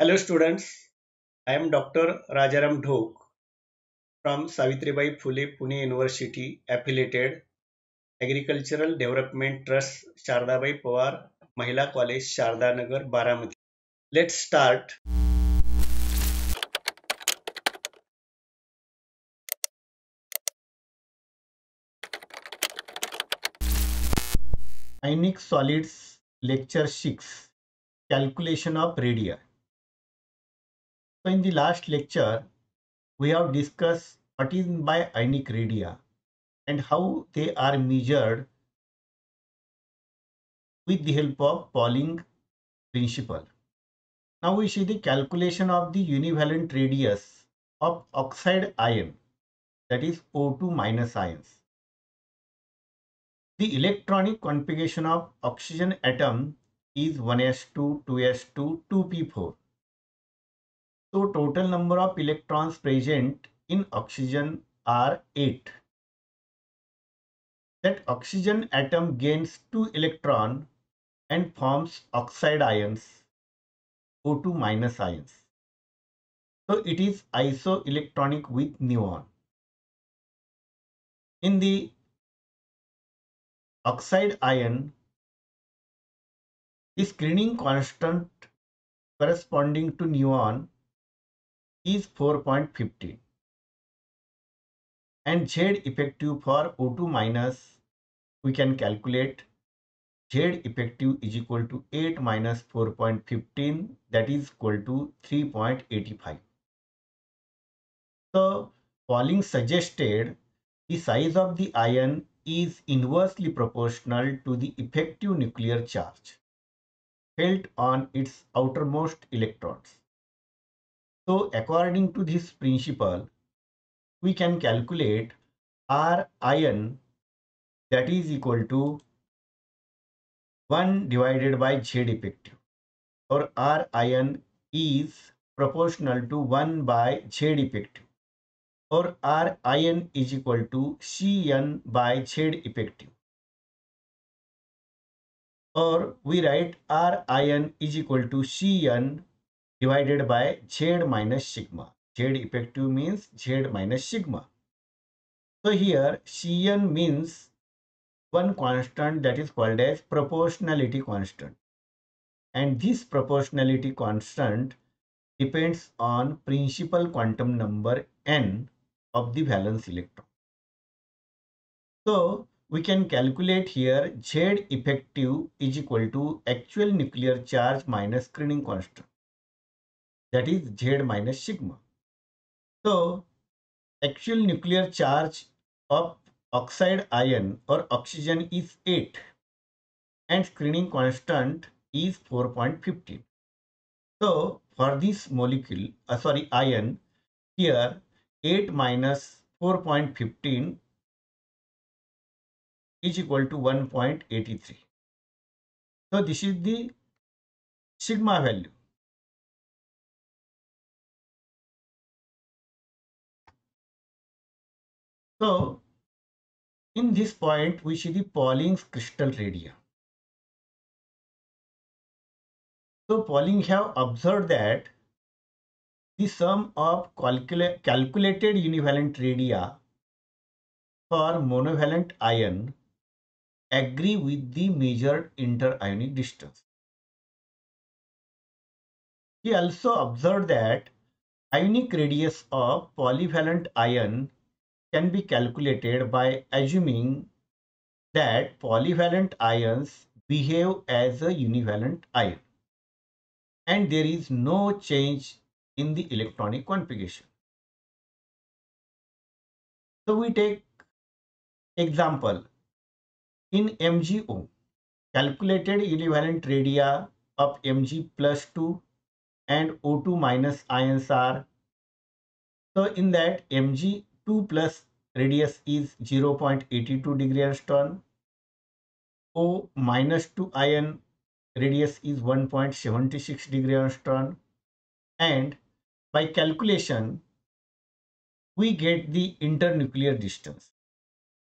Hello students, I am Dr. Rajaram Dhok from Savitribai Phule Pune University affiliated Agricultural Development Trust Shardabai Pawar Mahila College Sharda Nagar Baramati. Let's start. Ionic Solids Lecture 6 Calculation of Radii in the last lecture, we have discussed what is by ionic radii and how they are measured with the help of Pauling principle. Now we see the calculation of the univalent radius of oxide ion that is O2 minus ions. The electronic configuration of oxygen atom is 1s2, 2s2, 2p4 so total number of electrons present in oxygen are 8. That oxygen atom gains 2 electron and forms oxide ions, O2 minus ions. So it is isoelectronic with neon. In the oxide ion, the screening constant corresponding to neon is 4.15 and Z effective for O2 minus we can calculate Z effective is equal to 8 minus 4.15 that is equal to 3.85. So Pauling suggested the size of the ion is inversely proportional to the effective nuclear charge felt on its outermost electrons. So according to this principle, we can calculate R ion that is equal to 1 divided by Z effective or R ion is proportional to 1 by Z effective or R ion is equal to Cn by Z effective or we write R ion is equal to Cn divided by Z minus sigma. Z effective means Z minus sigma. So here Cn means one constant that is called as proportionality constant. And this proportionality constant depends on principal quantum number n of the valence electron. So we can calculate here Z effective is equal to actual nuclear charge minus screening constant that is Z minus sigma. So actual nuclear charge of oxide ion or oxygen is 8 and screening constant is 4.15. So for this molecule, uh, sorry ion, here 8 minus 4.15 is equal to 1.83. So this is the sigma value. So in this point, we see the Pauling's crystal radii. So Pauling have observed that the sum of calcula calculated univalent radii for monovalent ion agree with the measured interionic distance. He also observed that ionic radius of polyvalent ion can be calculated by assuming that polyvalent ions behave as a univalent ion and there is no change in the electronic configuration. So we take example in MgO calculated univalent radii of Mg plus 2 and O2 minus ions are so in that Mg 2 plus radius is 0.82 degree Angstrom. O minus 2 ion radius is 1.76 degree Angstrom. And by calculation, we get the internuclear distance.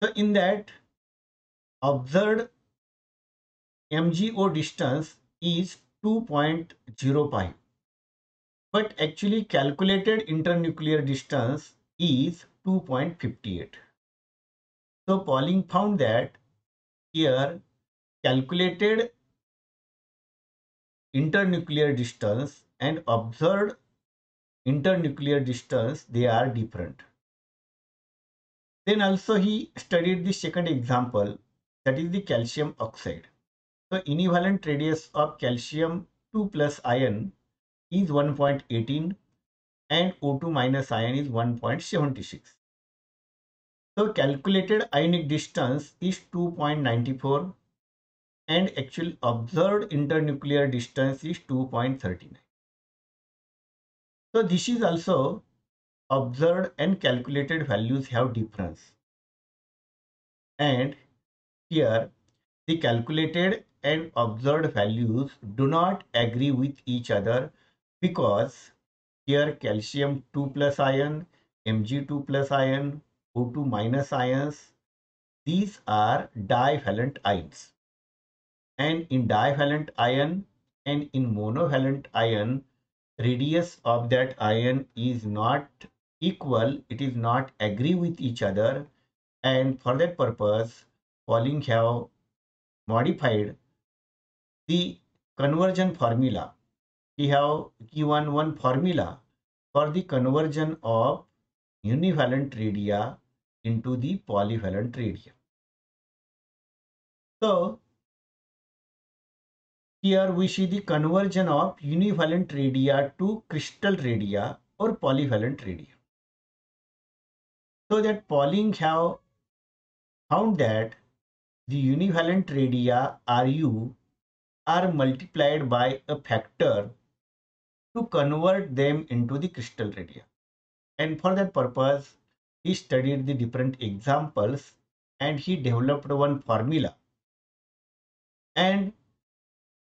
So in that, observed MgO distance is 2.05 but actually calculated internuclear distance is 2.58. So Pauling found that here calculated internuclear distance and observed internuclear distance they are different. Then also he studied the second example that is the calcium oxide. So equivalent radius of calcium 2 plus ion is 1.18 and O2 minus ion is 1.76. So calculated ionic distance is 2.94 and actual observed internuclear distance is 2.39. So this is also observed and calculated values have difference. And here the calculated and observed values do not agree with each other because here calcium 2 plus ion, Mg2 plus ion, O2 minus ions, these are divalent ions. And in divalent ion and in monovalent ion, radius of that ion is not equal, it is not agree with each other. And for that purpose, Pauling have modified the conversion formula we have given one formula for the conversion of univalent radia into the polyvalent radia. So, here we see the conversion of univalent radia to crystal radia or polyvalent radia. So that Pauling have found that the univalent radia Ru are multiplied by a factor to convert them into the crystal radia. And for that purpose, he studied the different examples and he developed one formula. And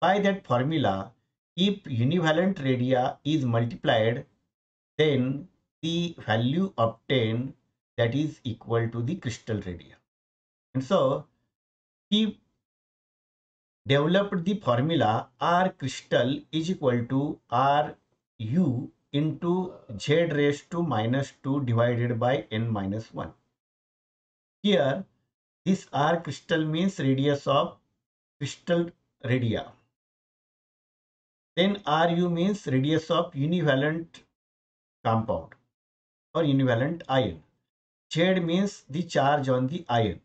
by that formula, if univalent radia is multiplied, then the value obtained that is equal to the crystal radia. And so he developed the formula R crystal is equal to R U into Z raised to minus 2 divided by N minus 1. Here, this R crystal means radius of crystal radia. Then Ru means radius of univalent compound or univalent ion. Z means the charge on the ion.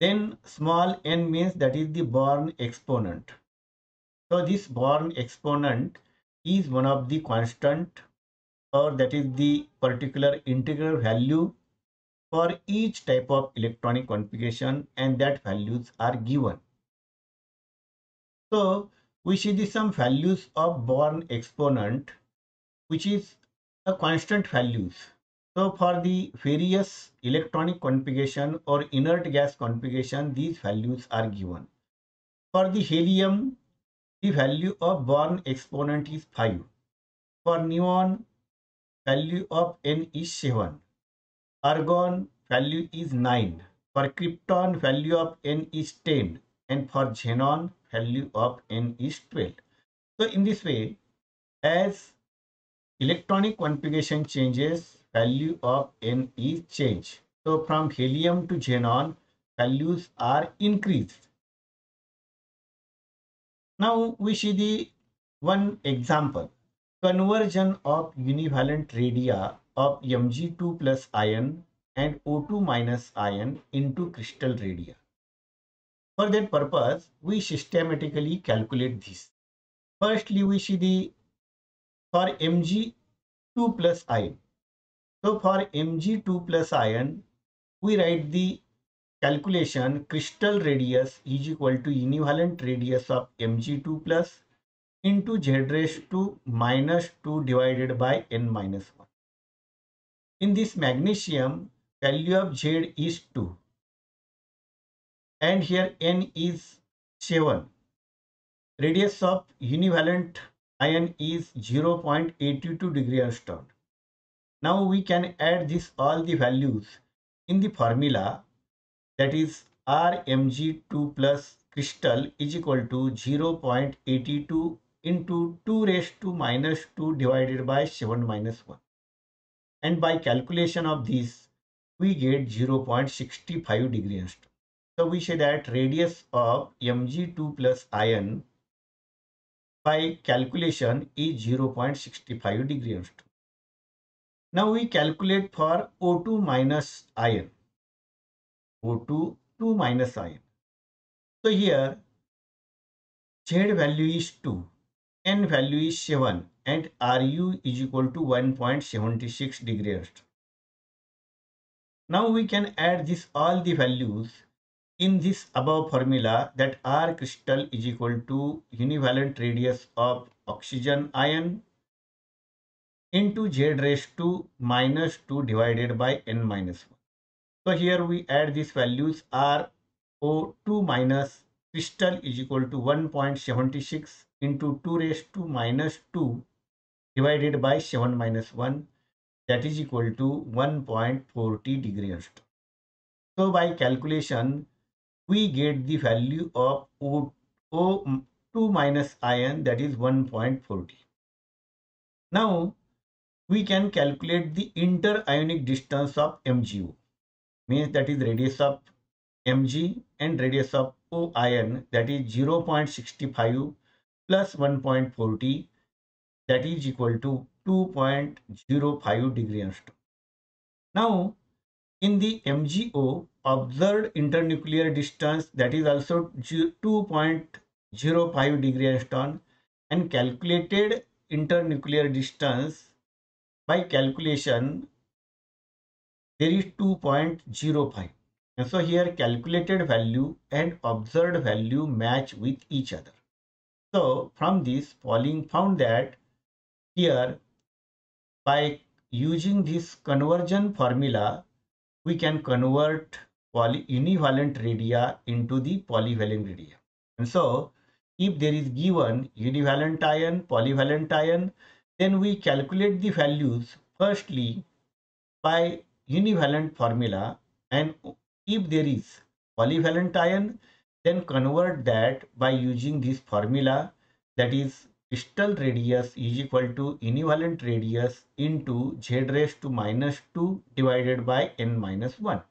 Then small n means that is the Born exponent. So this Born exponent is one of the constant or that is the particular integral value for each type of electronic configuration and that values are given. So we see the some values of Born exponent which is a constant values so for the various electronic configuration or inert gas configuration, these values are given. For the helium, the value of Born exponent is 5. For neon, value of N is 7. Argon, value is 9. For krypton, value of N is 10. And for xenon, value of N is 12. So in this way, as electronic configuration changes, value of N is changed. So from helium to xenon, values are increased. Now we see the one example. Conversion of univalent radia of Mg2 plus ion and O2 minus ion into crystal radia. For that purpose, we systematically calculate this. Firstly, we see the for Mg2 plus ion. So for Mg2 plus ion, we write the calculation crystal radius is equal to univalent radius of Mg2 plus into Z raised to minus 2 divided by N minus 1. In this magnesium, value of Z is 2. And here N is 7. Radius of univalent ion is 0.82 degree Angstrom. Now we can add this all the values in the formula. That is Rmg2 plus crystal is equal to 0.82 into 2 raised to minus 2 divided by 7 minus 1. And by calculation of this, we get 0.65 degree So we say that radius of Mg2 plus ion by calculation is 0.65 degree Now we calculate for O2 minus ion. O2 2 minus ion. So here Z value is 2, N value is 7 and Ru is equal to 1.76 degree Now we can add this all the values in this above formula that R crystal is equal to univalent radius of oxygen ion into Z raised to minus 2 divided by N minus 1. So here we add these values R O2 minus crystal is equal to 1.76 into 2 raised to minus 2 divided by 7 minus 1 that is equal to 1.40 degrees. So by calculation we get the value of O, O2 minus ion that is 1.40. Now we can calculate the interionic distance of MgO means that is radius of Mg and radius of O ion that is 0.65 plus 1.40 that is equal to 2.05 degree Now in the MgO observed internuclear distance that is also 2.05 degree Angstrom and calculated internuclear distance by calculation there is 2.05 and so here calculated value and observed value match with each other. So from this Pauling found that here by using this conversion formula we can convert poly univalent radia into the polyvalent radia. And so if there is given univalent ion, polyvalent ion, then we calculate the values firstly by univalent formula and if there is polyvalent ion, then convert that by using this formula that is crystal radius is equal to univalent radius into z raised to minus 2 divided by n minus 1.